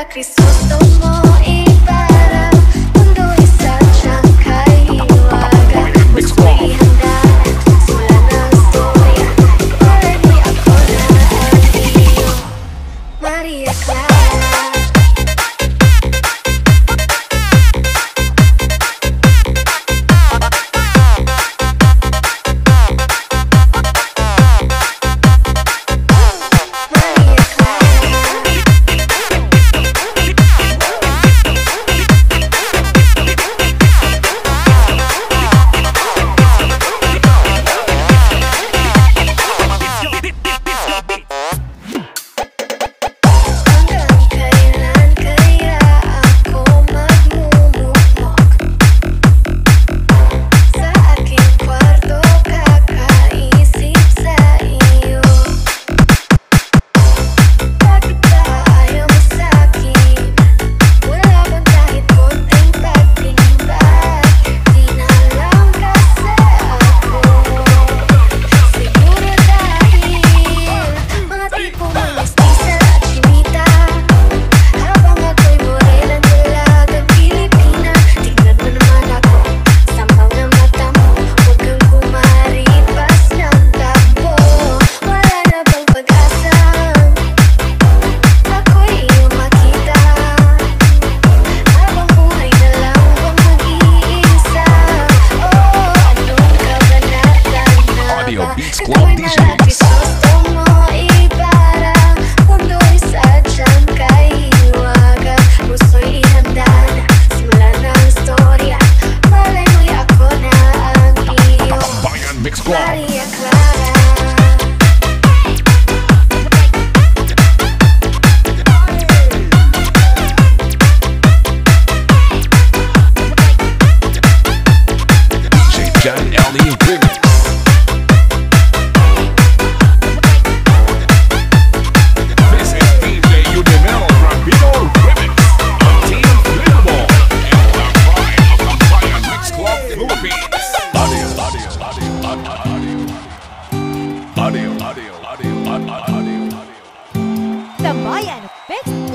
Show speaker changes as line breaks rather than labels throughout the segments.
para Crisóstomo y para cuando.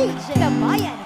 DJ The Mayan.